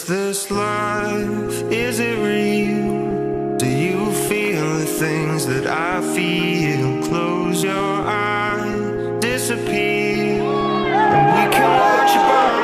Is this life? Is it real? Do you feel the things that I feel? Close your eyes, disappear, and we can watch you burn.